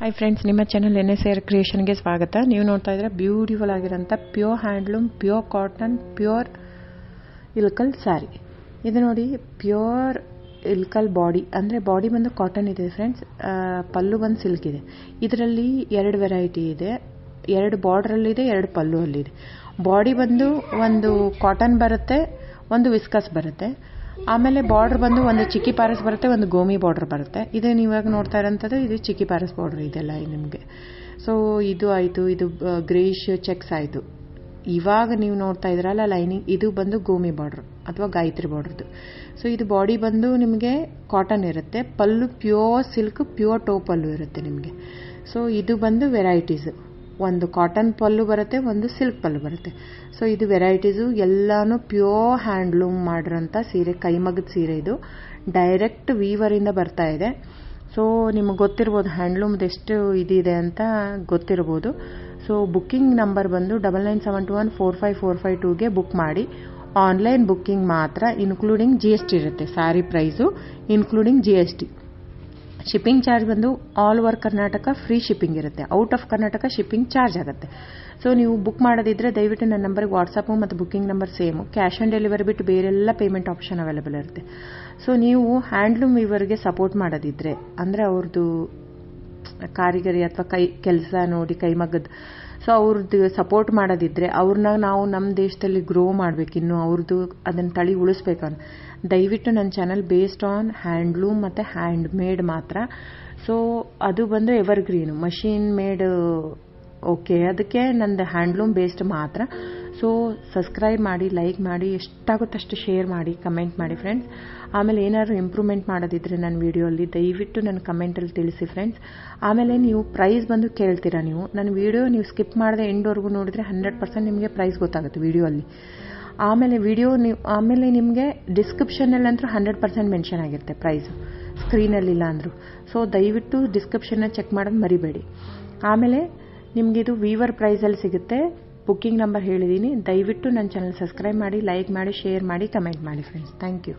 Hi friends ನಿಮ್ಮ channel N S air ಕ್ರಿಯೇಷನ್ಗೆ ಸ್ವಾಗತ. ನೀವು ನೋಡ್ತಾ ಇದ್ರೆ ಬ್ಯೂಟಿಫುಲ್ ಆಗಿರೋಂಥ pure handloom pure cotton pure Ilkal sari ಇದು ನೋಡಿ ಪ್ಯೂರ್ ಇಲ್ಕಲ್ ಬಾಡಿ ಅಂದರೆ ಬಾಡಿ ಬಂದು ಕಾಟನ್ ಇದೆ ಫ್ರೆಂಡ್ಸ್ ಪಲ್ಲು ಬಂದು ಸಿಲ್ಕ್ ಇದೆ. ಇದರಲ್ಲಿ ಎರಡು ವೆರೈಟಿ ಇದೆ. ಎರಡು ಬಾರ್ಡ್ರಲ್ಲಿದೆ ಎರಡು ಪಲ್ಲು ಅಲ್ಲಿದೆ ಬಾಡಿ ಬಂದು ಒಂದು ಕಾಟನ್ ಬರುತ್ತೆ, ಒಂದು ವಿಸ್ಕಸ್ ಬರುತ್ತೆ. ಆಮೇಲೆ ಬಾರ್ಡರ್ ಬಂದು ಒಂದು ಚಿಕ್ಕಿ ಪ್ಯಾರಸ್ ಬರುತ್ತೆ, ಒಂದು ಗೋಮಿ ಬಾರ್ಡರ್ ಬರುತ್ತೆ. ಇದು ನೀವಾಗ ನೋಡ್ತಾ ಇರೋಂಥದ್ದು, ಇದು ಚಿಕ್ಕಿ ಪ್ಯಾರಸ್ ಬಾರ್ಡರ್ ಇದೆಲ್ಲ ನಿಮಗೆ. ಸೊ ಇದು ಆಯಿತು, ಇದು ಗ್ರೇಷ್ ಚೆಕ್ಸ್ ಆಯಿತು. ಇವಾಗ ನೀವು ನೋಡ್ತಾ ಇದ್ರಲ್ಲ ಲೈನಿಂಗ್ ಇದು ಬಂದು ಗೋಮಿ ಬಾರ್ಡರ್ ಅಥವಾ ಗಾಯತ್ರಿ ಬಾರ್ಡ್ರದ್ದು ಸೊ ಇದು ಬಾಡಿ ಬಂದು ನಿಮಗೆ ಕಾಟನ್ ಇರುತ್ತೆ, ಪಲ್ಲು ಪ್ಯೂರ್ ಸಿಲ್ಕ್ ಪ್ಯೂರ್ ಟೋ ಪಲ್ಲು ಇರುತ್ತೆ ನಿಮಗೆ. ಸೊ ಇದು ಬಂದು ವೆರೈಟೀಸು ಒಂದು ಕಾಟನ್ ಪಲ್ಲು ಬರುತ್ತೆ, ಒಂದು ಸಿಲ್ಕ್ ಪಲ್ಲು ಬರುತ್ತೆ. ಸೊ ಇದು ವೆರೈಟೀಸು ಎಲ್ಲಾನು ಪ್ಯೂರ್ ಹ್ಯಾಂಡ್ಲೂಮ್ ಮಾಡಿರೋಂಥ ಸೀರೆ ಕೈಮಗದ ಸೀರೆ ಇದು. ಡೈರೆಕ್ಟ್ ವೀವರಿಂದ ಬರ್ತಾ ಇದೆ. ಸೊ ನಿಮಗೆ ಗೊತ್ತಿರ್ಬೋದು ಹ್ಯಾಂಡ್ಲೂಮ್ದು ಎಷ್ಟು ಇದಿದೆ ಅಂತ ಗೊತ್ತಿರ್ಬೋದು. ಸೊ ಬುಕ್ಕಿಂಗ್ ನಂಬರ್ ಬಂದು double nine seven two one four five four five ಟೂಗೆ book ಮಾಡಿ. ಆನ್ಲೈನ್ ಬುಕ್ಕಿಂಗ್ ಮಾತ್ರ ಇನ್ಕ್ಲೂಡಿಂಗ್ ಜಿ ಎಸ್ ಟಿ ಇರುತ್ತೆ sari price including G S T shipping charge ಬಂದು all over Karnataka free shipping ಇರುತ್ತೆ. Out of Karnataka shipping charge ಆಗುತ್ತೆ. So ನೀವು book ಮಾಡೋದಿದ್ರೆ ದಯವಿಟ್ಟು ನನ್ನ ನಂಬರ್ಗೆ ವಾಟ್ಸಪ್ಪು ಮತ್ತು booking number same cash on delivery ಬಿಟ್ಟು ಬೇರೆಲ್ಲ ಪೇಮೆಂಟ್ ಆಪ್ಷನ್ ಅವೈಲೇಬಲ್ ಇರುತ್ತೆ. ಸೊ ನೀವು ಹ್ಯಾಂಡ್ಲೂಮ್ ಇವರಿಗೆ ಸಪೋರ್ಟ್ ಮಾಡೋದಿದ್ರೆ, ಅಂದರೆ ಅವ್ರದ್ದು ಕಾರಿಗರಿ ಅಥವಾ ಕೈ, ಕೆಲಸ ನೋಡಿ, ಕೈಮಗ್ಗದ ಸೊ ಅವ್ರದ್ದು ಸಪೋರ್ಟ್ ಮಾಡೋದಿದ್ರೆ ಅವ್ರನ್ನ ನಾವು ನಮ್ಮ ದೇಶದಲ್ಲಿ ಗ್ರೋ ಮಾಡಬೇಕು. ಇನ್ನು ಅವ್ರದ್ದು ಅದನ್ನು ತಳಿ ಉಳಿಸ್ಬೇಕು ದಯವಿಟ್ಟು ನನ್ನ ಚಾನಲ್ ಬೇಸ್ಡ್ ಆನ್ ಹ್ಯಾಂಡ್ಲೂಮ್ ಮತ್ತು ಹ್ಯಾಂಡ್ ಮೇಡ್ ಮಾತ್ರ. ಸೊ ಅದು ಬಂದು ಎವರ್ಗ್ರೀನು ಮಷೀನ್ ಮೇಡ್ ಓಕೆ ಅದಕ್ಕೆ ನಂದು ಹ್ಯಾಂಡ್ಲೂಮ್ ಬೇಸ್ಡ್ ಮಾತ್ರ. ಸೊ ಸಬ್ಸ್ಕ್ರೈಬ್ ಮಾಡಿ, ಲೈಕ್ ಮಾಡಿ ಎಷ್ಟಾಗುತ್ತಷ್ಟು ಶೇರ್ ಮಾಡಿ, ಕಮೆಂಟ್ ಮಾಡಿ ಫ್ರೆಂಡ್ಸ್. ಆಮೇಲೆ ಏನಾದ್ರು ಇಂಪ್ರೂವ್ಮೆಂಟ್ ಮಾಡೋದಿದ್ರೆ ನನ್ನ ವಿಡಿಯೋಲ್ಲಿ ದಯವಿಟ್ಟು ನನ್ನ ಕಮೆಂಟಲ್ಲಿ ತಿಳಿಸಿ ಫ್ರೆಂಡ್ಸ್. ಆಮೇಲೆ ನೀವು ಪ್ರೈಸ್ ಬಂದು ಕೇಳ್ತೀರಾ ನೀವು? ನನ್ನ ವಿಡಿಯೋ ನೀವು ಸ್ಕಿಪ್ ಮಾಡಿದೆ ಎಂಡ್ವರೆಗೂ ನೋಡಿದ್ರೆ ಹಂಡ್ರೆಡ್ ಪರ್ಸೆಂಟ್ ನಿಮಗೆ ಪ್ರೈಸ್ ಗೊತ್ತಾಗುತ್ತೆ ವಿಡಿಯೋಲ್ಲಿ. ಆಮೇಲೆ ವಿಡಿಯೋ ನೀವು, ಆಮೇಲೆ ನಿಮಗೆ ಡಿಸ್ಕ್ರಿಪ್ಷನಲ್ಲಂತೂ ಹಂಡ್ರೆಡ್ ಪರ್ಸೆಂಟ್ ಮೆನ್ಷನ್ ಆಗಿರುತ್ತೆ ಪ್ರೈಸು. ಸ್ಕ್ರೀನಲ್ಲಿಲ್ಲ ಅಂದರು. ಸೊ ದಯವಿಟ್ಟು ಡಿಸ್ಕ್ರಿಪ್ಷನ್ನ ಚೆಕ್ ಮಾಡೋದು ಮರಿಬೇಡಿ. ಆಮೇಲೆ ನಿಮಗಿದು ವೀವರ್ ಪ್ರೈಸಲ್ಲಿ ಸಿಗುತ್ತೆ. ಬುಕ್ಕಿಂಗ್ ನಂಬರ್ ಹೇಳಿದ್ದೀನಿ ದಯವಿಟ್ಟು ನನ್ನ ಚಾನಲ್ ಸಬ್ಸ್ಕ್ರೈಬ್ ಮಾಡಿ ಲೈಕ್ ಮಾಡಿ ಶೇರ್ ಮಾಡಿ ಕಮೆಂಟ್ ಮಾಡಿ friends thank you